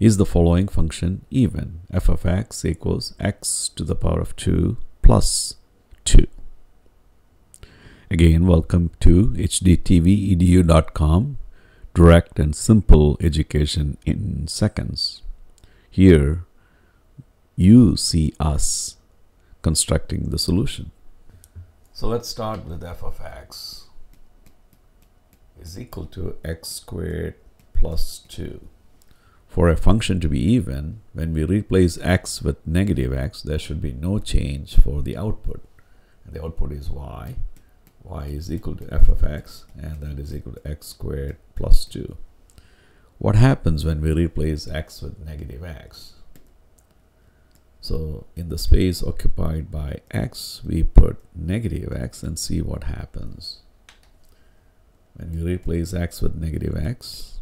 is the following function even? f of x equals x to the power of 2 plus 2. Again, welcome to hdtvedu.com, direct and simple education in seconds. Here, you see us constructing the solution. So let's start with f of x is equal to x squared plus 2. For a function to be even, when we replace x with negative x, there should be no change for the output. And the output is y. y is equal to f of x, and that is equal to x squared plus 2. What happens when we replace x with negative x? So in the space occupied by x, we put negative x and see what happens. When we replace x with negative x,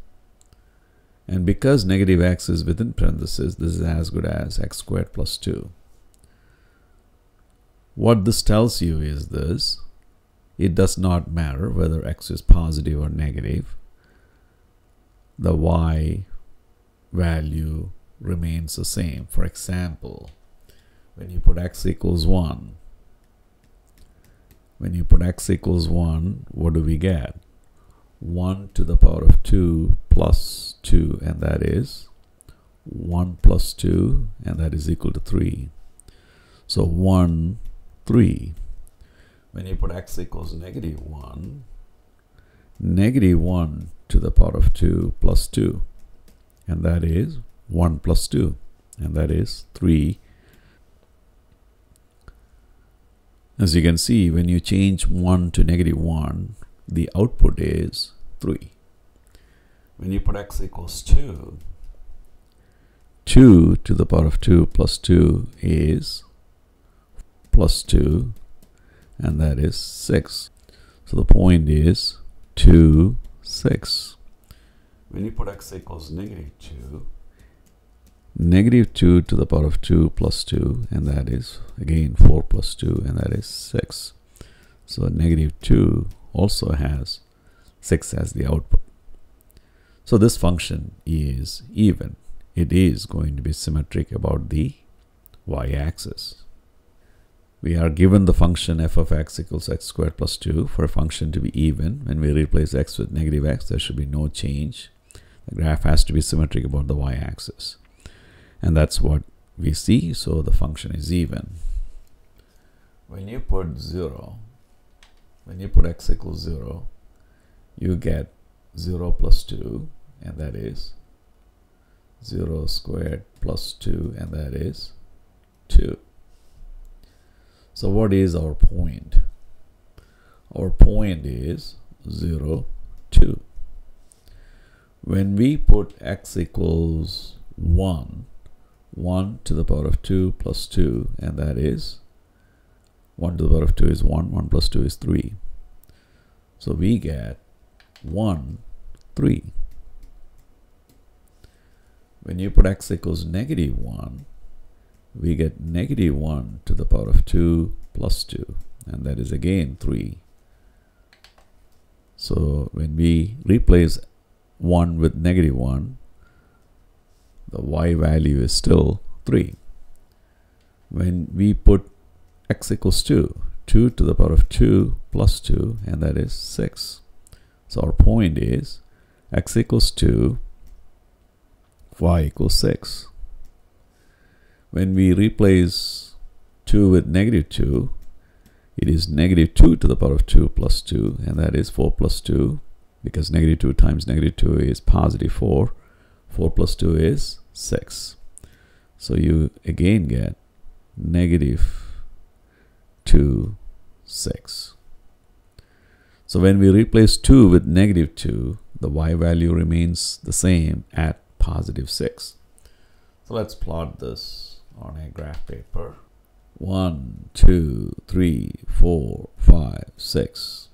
and because negative x is within parentheses, this is as good as x squared plus 2. What this tells you is this. It does not matter whether x is positive or negative. The y value remains the same. For example, when you put x equals 1, when you put x equals 1, what do we get? 1 to the power of 2 plus 2 and that is 1 plus 2 and that is equal to 3. So 1, 3. When you put x equals negative 1, negative 1 to the power of 2 plus 2 and that is 1 plus 2 and that is 3. As you can see, when you change 1 to negative 1, the output is 3. When you put x equals 2, 2 to the power of 2 plus 2 is plus 2 and that is 6. So the point is 2, 6. When you put x equals negative 2, negative 2 to the power of 2 plus 2 and that is again 4 plus 2 and that is 6. So negative 2 also has 6 as the output. So this function is even. It is going to be symmetric about the y-axis. We are given the function f of x equals x squared plus 2 for a function to be even. When we replace x with negative x, there should be no change. The graph has to be symmetric about the y-axis. And that's what we see, so the function is even. When you put 0, when you put x equals 0, you get 0 plus 2 and that is 0 squared plus 2 and that is 2. So what is our point? Our point is 0, 2. When we put x equals 1, 1 to the power of 2 plus 2 and that is 1 to the power of 2 is 1, 1 plus 2 is 3. So we get 1, 3. When you put x equals negative 1, we get negative 1 to the power of 2 plus 2 and that is again 3. So when we replace 1 with negative 1, the y value is still 3. When we put x equals 2, 2 to the power of 2 plus 2 and that is 6. So our point is x equals 2, y equals 6. When we replace 2 with negative 2, it is negative 2 to the power of 2 plus 2, and that is 4 plus 2, because negative 2 times negative 2 is positive 4. 4 plus 2 is 6. So you again get negative 2, 6. So when we replace 2 with negative 2, the y value remains the same at positive 6. So let's plot this on a graph paper. 1, 2, 3, 4, 5, 6,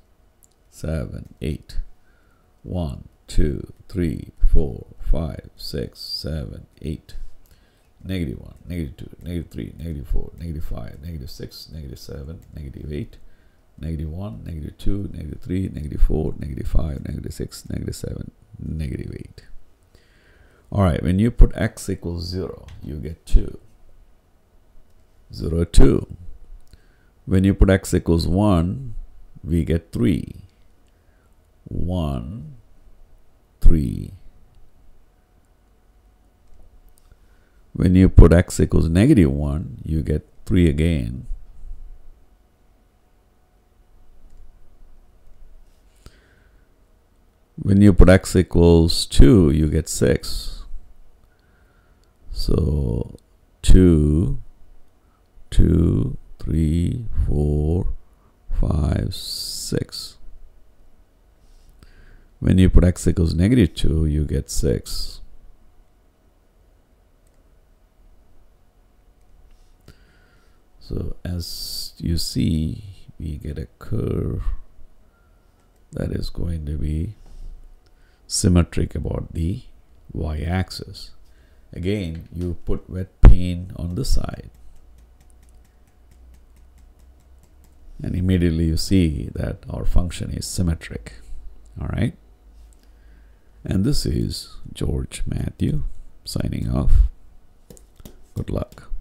7, 8. 1, 2, 3, 4, 5, 6, 7, 8. Negative 1, negative 2, negative 3, negative 4, negative 5, negative 6, negative 7, negative 8 negative 1, negative 2, negative 3, negative 4, negative 5, negative 6, negative 7, negative 8. All right, when you put x equals 0, you get 2. 0, 2. When you put x equals 1, we get 3. 1, 3. When you put x equals negative 1, you get 3 again. When you put x equals 2, you get 6. So 2, 2, 3, 4, 5, 6. When you put x equals negative 2, you get 6. So as you see, we get a curve that is going to be symmetric about the y-axis. Again, you put wet paint on the side. And immediately you see that our function is symmetric. All right. And this is George Mathew signing off. Good luck.